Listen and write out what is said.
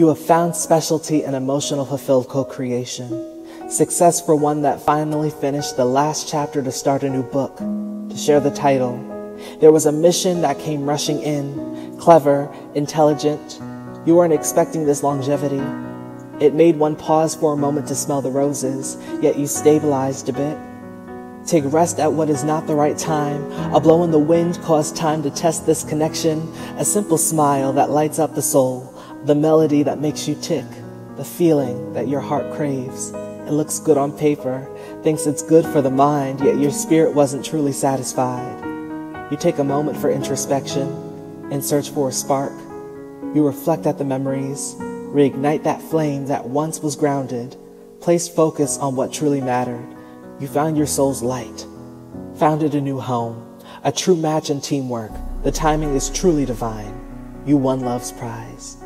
You have found specialty in emotional fulfilled co-creation. Success for one that finally finished the last chapter to start a new book, to share the title. There was a mission that came rushing in, clever, intelligent. You weren't expecting this longevity. It made one pause for a moment to smell the roses, yet you stabilized a bit. Take rest at what is not the right time. A blow in the wind caused time to test this connection. A simple smile that lights up the soul. The melody that makes you tick. The feeling that your heart craves. It looks good on paper, thinks it's good for the mind, yet your spirit wasn't truly satisfied. You take a moment for introspection and search for a spark. You reflect at the memories, reignite that flame that once was grounded, place focus on what truly mattered. You found your soul's light, founded a new home, a true match in teamwork. The timing is truly divine. You won love's prize.